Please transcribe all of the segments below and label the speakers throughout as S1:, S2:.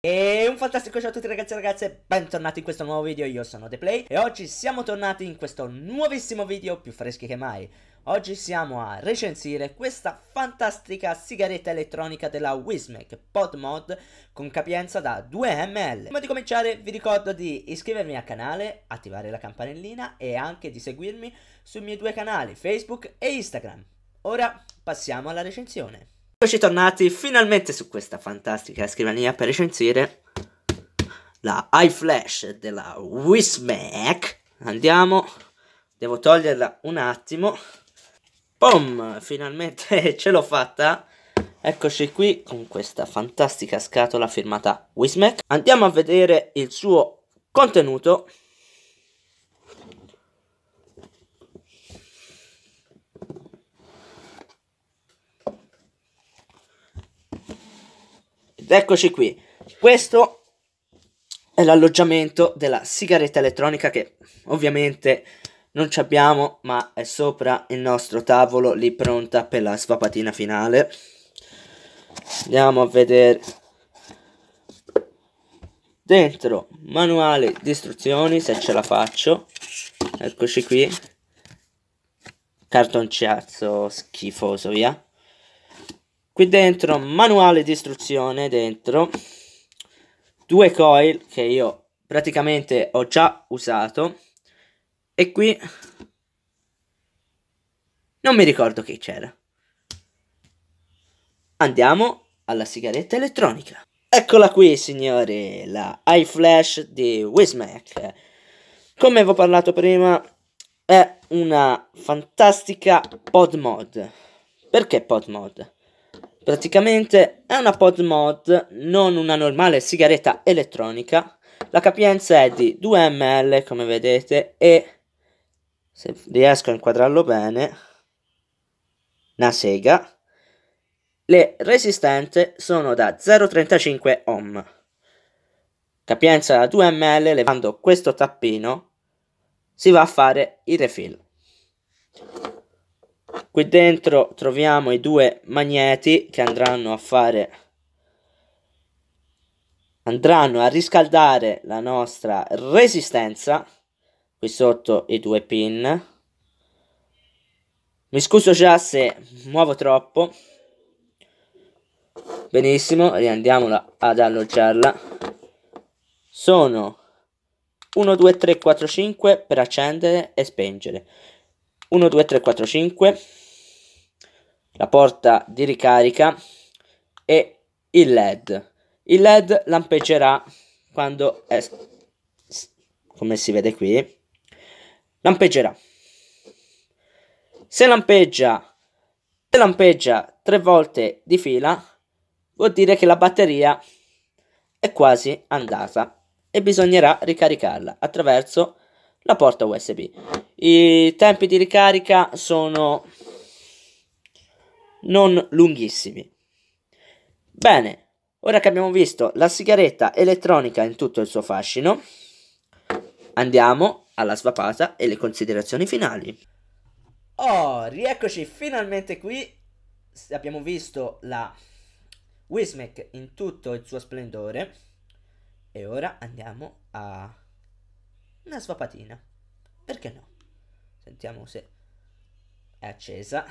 S1: E un fantastico ciao a tutti ragazzi e ragazze, bentornati in questo nuovo video, io sono The Play e oggi siamo tornati in questo nuovissimo video più freschi che mai. Oggi siamo a recensire questa fantastica sigaretta elettronica della Wismec PodMod con capienza da 2 ml. Prima di cominciare vi ricordo di iscrivermi al canale, attivare la campanellina e anche di seguirmi sui miei due canali Facebook e Instagram. Ora passiamo alla recensione. Eccoci tornati finalmente su questa fantastica scrivania per recensire la iFlash della Wismac. Andiamo, devo toglierla un attimo. Pom, finalmente ce l'ho fatta. Eccoci qui con questa fantastica scatola firmata Wismac. Andiamo a vedere il suo contenuto. Eccoci qui. Questo è l'alloggiamento della sigaretta elettronica che ovviamente non ci abbiamo, ma è sopra il nostro tavolo lì pronta per la svapatina finale. Andiamo a vedere dentro manuale di istruzioni se ce la faccio. Eccoci qui. Cartonciazzo schifoso, via. Qui dentro manuale di istruzione dentro due coil che io praticamente ho già usato e qui non mi ricordo che c'era. Andiamo alla sigaretta elettronica. Eccola qui signori, la iFlash di Wismac. Come vi ho parlato prima, è una fantastica pod mod. Perché pod mod? Praticamente è una pod mod, non una normale sigaretta elettronica. La capienza è di 2 ml, come vedete, e se riesco a inquadrarlo bene, una sega. Le resistenze sono da 0,35 ohm. Capienza da 2 ml, levando questo tappino, si va a fare il refill. Qui dentro troviamo i due magneti che andranno a fare andranno a riscaldare la nostra resistenza. Qui sotto i due pin. Mi scuso già se muovo troppo. Benissimo riandiamola ad alloggiarla. Sono 1 2 3 4 5 per accendere e spengere 1 2 3 4 5 la porta di ricarica e il led. Il led lampeggerà quando è come si vede qui lampeggerà. Se lampeggia se lampeggia tre volte di fila vuol dire che la batteria è quasi andata e bisognerà ricaricarla attraverso la porta USB. I tempi di ricarica sono non lunghissimi. Bene, ora che abbiamo visto la sigaretta elettronica in tutto il suo fascino, andiamo alla svapata e le considerazioni finali. Oh, rieccoci finalmente qui. Abbiamo visto la Wismec in tutto il suo splendore. E ora andiamo a una svapatina. Perché no? Sentiamo se è accesa.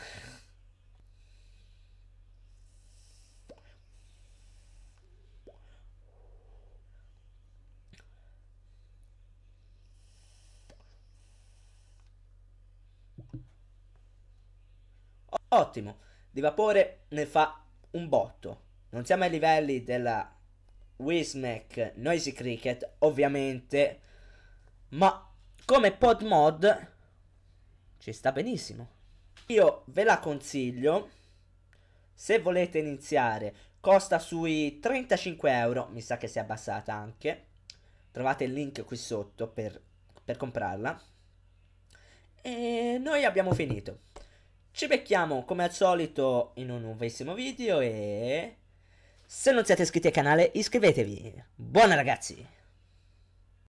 S1: Ottimo, di vapore ne fa un botto. Non siamo ai livelli della Wismac Noisy Cricket, ovviamente, ma come pod mod ci sta benissimo. Io ve la consiglio, se volete iniziare, costa sui 35 euro, mi sa che si è abbassata anche. Trovate il link qui sotto per, per comprarla. E noi abbiamo finito. Ci becchiamo come al solito in un nuovissimo video e... Se non siete iscritti al canale iscrivetevi. Buona ragazzi!